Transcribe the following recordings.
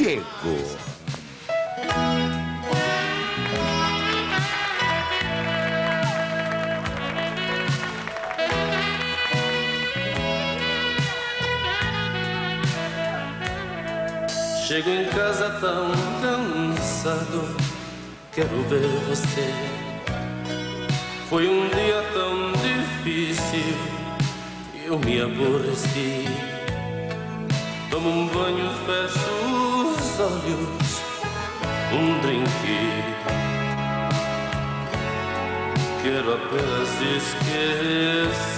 Diego. Chego em casa tão cansado, quero ver você. Foi um dia tão difícil, eu me aborreci. Tomo um banho, fecho olhos, um drink. Quero apenas esquecer.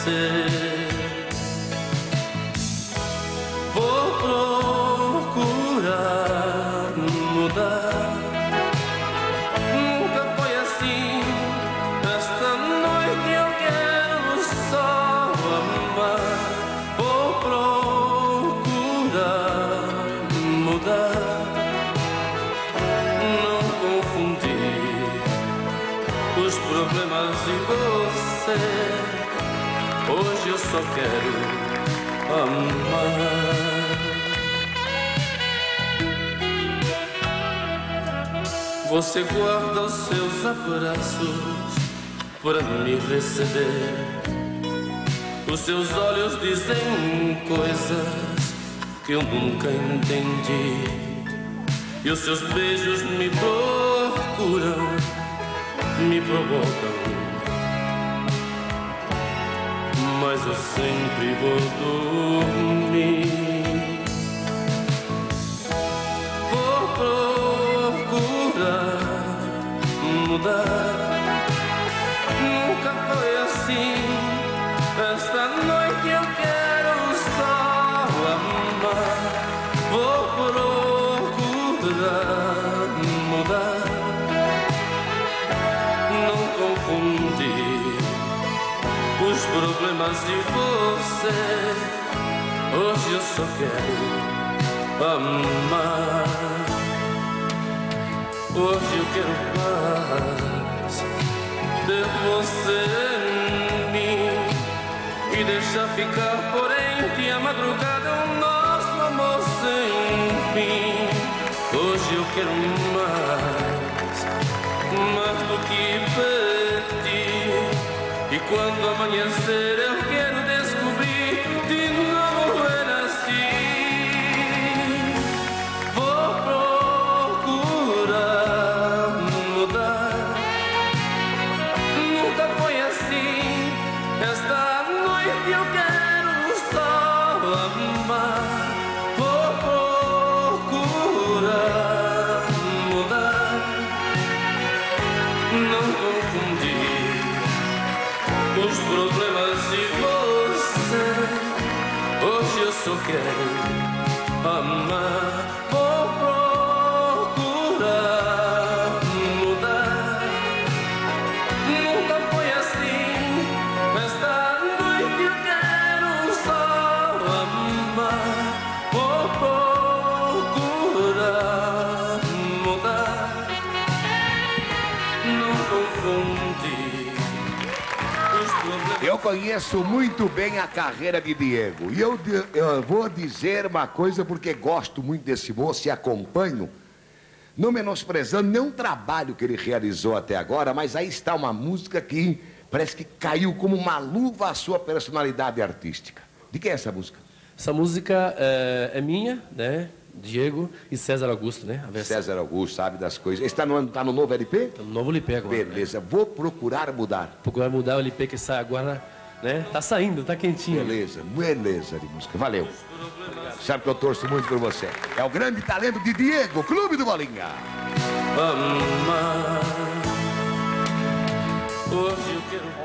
Problemas e você. Hoje eu só quero amar. Você guarda os seus abraços para me receber. Os seus olhos dizem coisas que eu nunca entendi. E os seus beijos me procuram, me provocam. Mas eu sempre vou dormir. Vou procurar mudar. Nunca foi assim. Esta noite os problemas de você. Hoje eu só quero amar. Hoje eu quero paz, ter você em mim e deixar ficar por entre a madrugada o nosso amor sem fim. Hoje eu quero mais, mais do que quando amanhecer eu problemas de você. Hoje eu só quero amar. Vou procurar mudar. Nunca foi assim. Esta noite eu quero só amar. Vou procurar mudar. Não problemas. Eu conheço muito bem a carreira de Diego. E eu, eu vou dizer uma coisa porque gosto muito desse moço e acompanho. Não menosprezando nenhum trabalho que ele realizou até agora, mas aí está uma música que parece que caiu como uma luva à sua personalidade artística. De quem é essa música? Essa música é, é minha, né? Diego e César Augusto, né? César Augusto sabe das coisas. Está no, tá no novo LP? Tá no novo LP agora. né? Beleza, vou procurar mudar. Procurar mudar o LP que sai agora, né? Tá saindo, tá quentinho. Beleza, beleza de música. Valeu. Sabe que eu torço muito por você. É o grande talento de Diego, Clube do Bolinha. Amar. Hoje eu quero